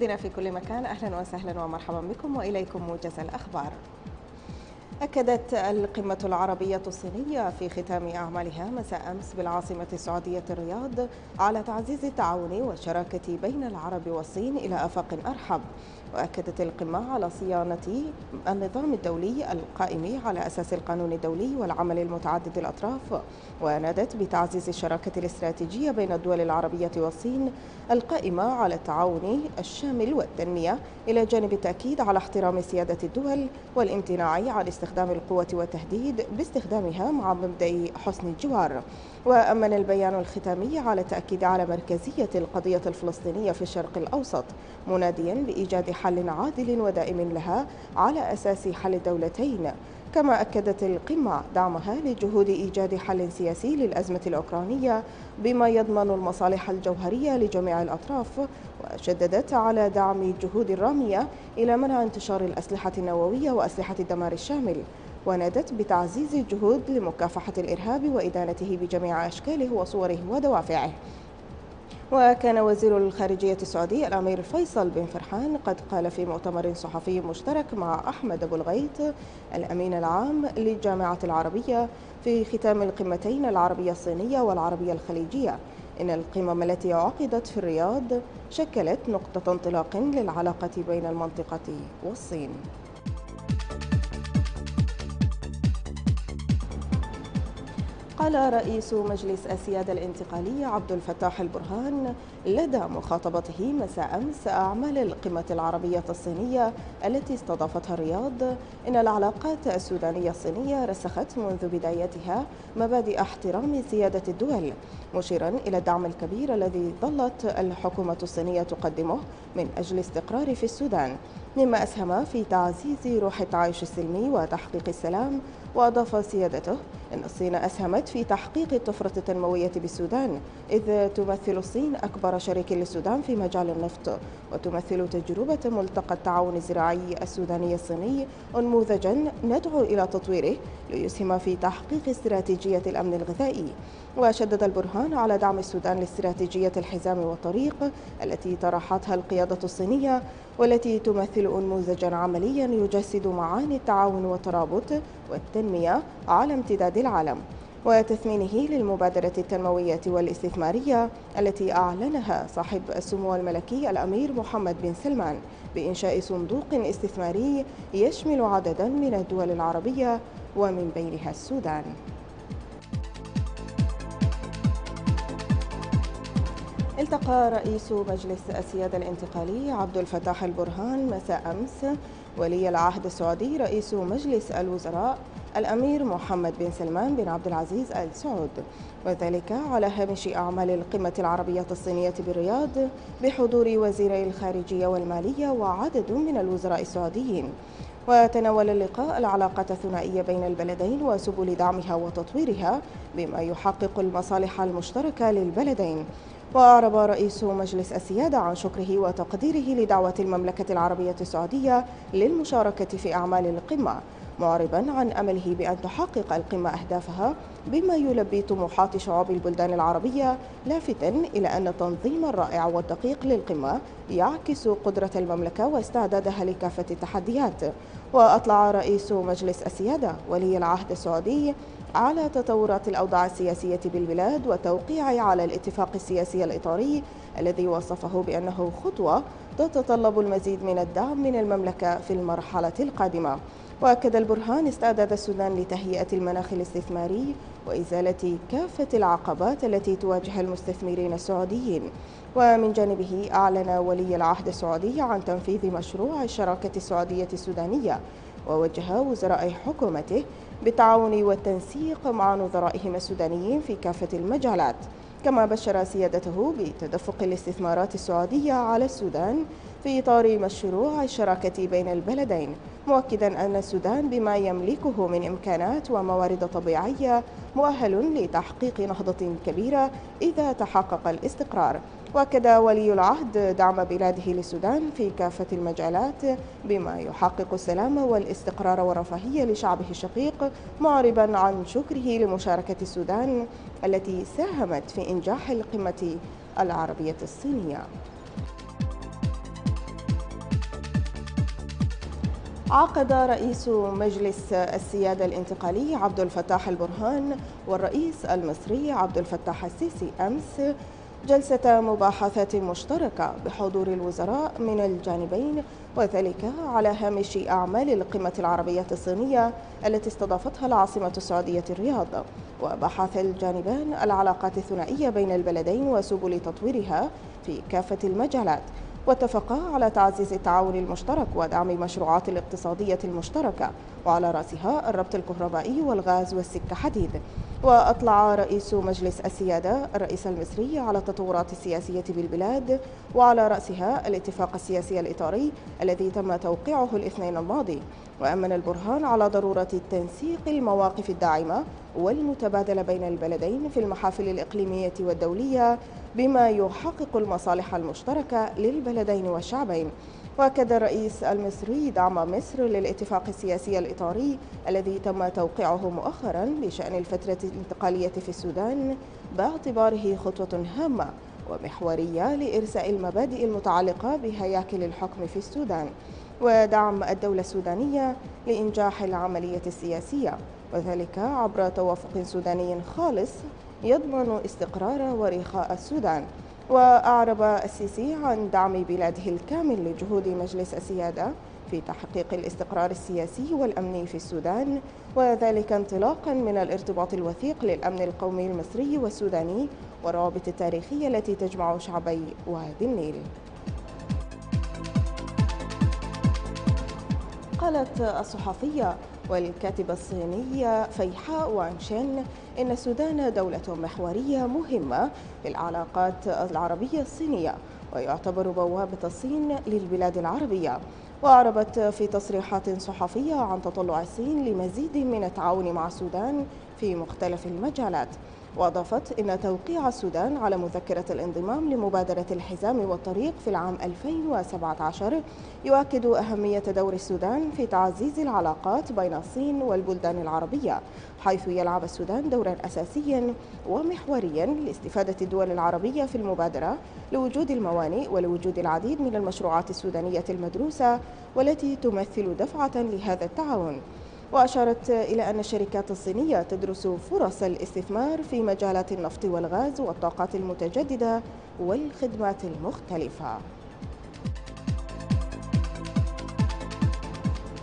مشاهدينا في كل مكان أهلا وسهلا ومرحبا بكم وإليكم موجز الأخبار. أكدت القمة العربية الصينية في ختام أعمالها مساء أمس بالعاصمة السعودية الرياض على تعزيز التعاون والشراكة بين العرب والصين إلى آفاق أرحب. وأكدت القمة على صيانة النظام الدولي القائم على أساس القانون الدولي والعمل المتعدد الأطراف ونادت بتعزيز الشراكة الاستراتيجية بين الدول العربية والصين القائمة على التعاون الشامل والتنمية إلى جانب التأكيد على احترام سيادة الدول والامتناع عن استخدام القوة والتهديد باستخدامها مع مبدأ حسن الجوار. وأمن البيان الختامي على التأكيد على مركزية القضية الفلسطينية في الشرق الأوسط مناديا بإيجاد حل عادل ودائم لها على أساس حل الدولتين كما أكدت القمة دعمها لجهود إيجاد حل سياسي للأزمة الأوكرانية بما يضمن المصالح الجوهرية لجميع الأطراف وشددت على دعم الجهود الرامية إلى منع انتشار الأسلحة النووية وأسلحة الدمار الشامل ونادت بتعزيز الجهود لمكافحة الإرهاب وإدانته بجميع أشكاله وصوره ودوافعه. وكان وزير الخارجية السعودي الأمير فيصل بن فرحان قد قال في مؤتمر صحفي مشترك مع أحمد أبو الغيط الأمين العام للجامعة العربية في ختام القمتين العربية الصينية والعربية الخليجية. إن القمم التي عقدت في الرياض شكلت نقطة انطلاق للعلاقة بين المنطقة والصين. قال رئيس مجلس السيادة الانتقالية عبد الفتاح البرهان لدى مخاطبته مساء أمس أعمال القمة العربية الصينية التي استضافتها الرياض. إن العلاقات السودانية الصينية رسخت منذ بدايتها مبادئ احترام سيادة الدول مشيرا إلى الدعم الكبير الذي ظلت الحكومة الصينية تقدمه من أجل استقرار في السودان. مما أسهم في تعزيز روح التعايش السلمي وتحقيق السلام وأضاف سيادته أن الصين أسهمت في تحقيق الطفرة التنموية بالسودان إذ تمثل الصين أكبر شريك للسودان في مجال النفط وتمثل تجربة ملتقى التعاون الزراعي السوداني الصيني نموذجا ندعو إلى تطويره ليسهم في تحقيق استراتيجية الأمن الغذائي. وشدد البرهان على دعم السودان لاستراتيجية الحزام والطريق التي طرحتها القيادة الصينية والتي تمثل نموذجا عمليا يجسد معاني التعاون والترابط والتنمية على امتداد العالم وتثمينه للمبادرة التنموية والاستثمارية التي أعلنها صاحب السمو الملكي الأمير محمد بن سلمان بإنشاء صندوق استثماري يشمل عددا من الدول العربية ومن بينها السودان. التقى رئيس مجلس السيادة الانتقالي عبد الفتاح البرهان مساء أمس. ولي العهد السعودي رئيس مجلس الوزراء الأمير محمد بن سلمان بن عبد العزيز آل سعود. وذلك على هامش أعمال القمة العربية الصينية بالرياض بحضور وزيري الخارجية والمالية وعدد من الوزراء السعوديين. وتناول اللقاء العلاقة الثنائية بين البلدين وسبل دعمها وتطويرها بما يحقق المصالح المشتركة للبلدين. وأعرب رئيس مجلس السيادة عن شكره وتقديره لدعوة المملكة العربية السعودية للمشاركة في أعمال القمة. معربا عن أمله بأن تحقق القمة أهدافها بما يلبي طموحات شعوب البلدان العربية لافتا إلى أن التنظيم الرائع والدقيق للقمة يعكس قدرة المملكة واستعدادها لكافة التحديات. وأطلع رئيس مجلس السيادة ولي العهد السعودي على تطورات الأوضاع السياسية بالبلاد وتوقيعه على الاتفاق السياسي الإطاري الذي وصفه بأنه خطوة تتطلب المزيد من الدعم من المملكة في المرحلة القادمة. وأكد البرهان استعداد السودان لتهيئة المناخ الاستثماري وإزالة كافة العقبات التي تواجه المستثمرين السعوديين. ومن جانبه أعلن ولي العهد السعودي عن تنفيذ مشروع الشراكة السعودية السودانية ووجه وزراء حكومته بالتعاون والتنسيق مع نظرائهم السودانيين في كافة المجالات. كما بشر سيادته بتدفق الاستثمارات السعودية على السودان في إطار مشروع الشراكة بين البلدين مؤكدا أن السودان بما يملكه من إمكانات وموارد طبيعية مؤهل لتحقيق نهضة كبيرة إذا تحقق الاستقرار. وأكد ولي العهد دعم بلاده للسودان في كافة المجالات بما يحقق السلام والاستقرار والرفاهية لشعبه الشقيق معربا عن شكره لمشاركة السودان التي ساهمت في إنجاح القمة العربية الصينية. عقد رئيس مجلس السيادة الانتقالي عبد الفتاح البرهان والرئيس المصري عبد الفتاح السيسي أمس جلسة مباحثات مشتركة بحضور الوزراء من الجانبين وذلك على هامش أعمال القمة العربية الصينية التي استضافتها العاصمة السعودية الرياض. وبحث الجانبان العلاقات الثنائية بين البلدين وسبل تطويرها في كافة المجالات. واتفقا على تعزيز التعاون المشترك ودعم المشروعات الاقتصادية المشتركة وعلى رأسها الربط الكهربائي والغاز والسكة حديد. وأطلع رئيس مجلس السيادة الرئيس المصري على التطورات السياسية بالبلاد وعلى رأسها الاتفاق السياسي الإطاري الذي تم توقيعه الاثنين الماضي. وأمن البرهان على ضرورة تنسيق المواقف الداعمة والمتبادلة بين البلدين في المحافل الإقليمية والدولية بما يحقق المصالح المشتركة للبلدين والشعبين. وأكد الرئيس المصري دعم مصر للاتفاق السياسي الإطاري الذي تم توقيعه مؤخرا بشأن الفترة الانتقالية في السودان باعتباره خطوة هامة ومحورية لإرساء المبادئ المتعلقة بهياكل الحكم في السودان ودعم الدولة السودانية لإنجاح العملية السياسية وذلك عبر توافق سوداني خالص يضمن استقرار ورخاء السودان. وأعرب السيسي عن دعم بلاده الكامل لجهود مجلس السيادة في تحقيق الاستقرار السياسي والأمني في السودان وذلك انطلاقا من الارتباط الوثيق للأمن القومي المصري والسوداني والروابط التاريخية التي تجمع شعبي وادي النيل. قالت الصحفية والكاتبة الصينية فيحاء وانشين إن السودان دولة محورية مهمة في العلاقات العربية الصينية ويعتبر بوابة الصين للبلاد العربية. وأعربت في تصريحات صحفية عن تطلع الصين لمزيد من التعاون مع السودان في مختلف المجالات. وأضافت إن توقيع السودان على مذكرة الانضمام لمبادرة الحزام والطريق في العام 2017 يؤكد أهمية دور السودان في تعزيز العلاقات بين الصين والبلدان العربية حيث يلعب السودان دورا أساسيا ومحوريا لاستفادة الدول العربية في المبادرة لوجود الموانئ ولوجود العديد من المشروعات السودانية المدروسة والتي تمثل دفعة لهذا التعاون. وأشارت إلى أن الشركات الصينية تدرس فرص الاستثمار في مجالات النفط والغاز والطاقات المتجددة والخدمات المختلفة.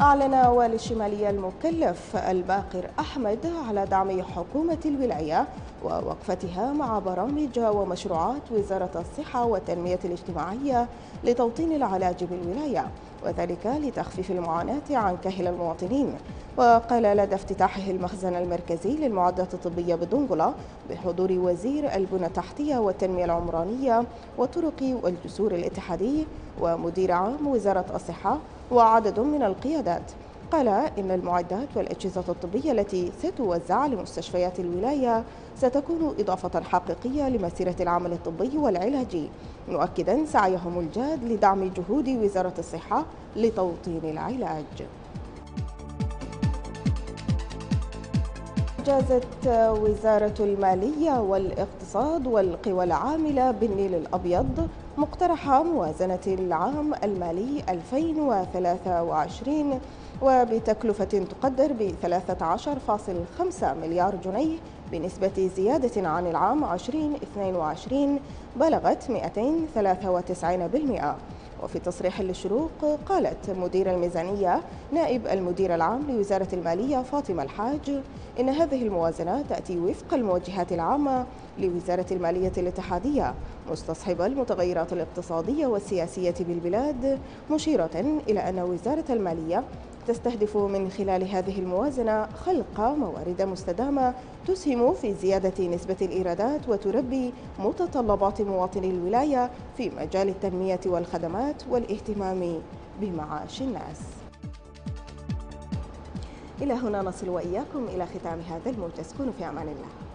أعلن والي الشمالية المكلف الباقر أحمد على دعم حكومة الولاية ووقفتها مع برامج ومشروعات وزارة الصحة والتنمية الاجتماعية لتوطين العلاج بالولاية. وذلك لتخفيف المعاناة عن كاهل المواطنين. وقال لدى افتتاحه المخزن المركزي للمعدات الطبية بدنقلة بحضور وزير البنى التحتية والتنمية العمرانية والطرق والجسور الاتحادي ومدير عام وزارة الصحة وعدد من القيادات. قال إن المعدات والأجهزة الطبية التي ستوزع لمستشفيات الولاية ستكون إضافة حقيقية لمسيرة العمل الطبي والعلاجي مؤكدا سعيهم الجاد لدعم جهود وزارة الصحة لتوطين العلاج. جازت وزارة المالية والاقتصاد والقوى العاملة بالنيل الأبيض مقترح موازنة العام المالي 2023 وبتكلفة تقدر ب 13.5 مليار جنيه بنسبة زيادة عن العام 2022 بلغت 293% وفي تصريح للشروق قالت مدير الميزانية نائب المدير العام لوزارة المالية فاطمة الحاج إن هذه الموازنة تأتي وفق الموجهات العامة لوزارة المالية الاتحادية مستصحبة المتغيرات الاقتصادية والسياسية بالبلاد مشيرة إلى أن وزارة المالية تستهدف من خلال هذه الموازنة خلق موارد مستدامة تسهم في زيادة نسبة الإيرادات وتربي متطلبات مواطني الولاية في مجال التنمية والخدمات والاهتمام بمعاش الناس. إلى هنا نصل وإياكم إلى ختام هذا الموجز كونوا في أمان الله.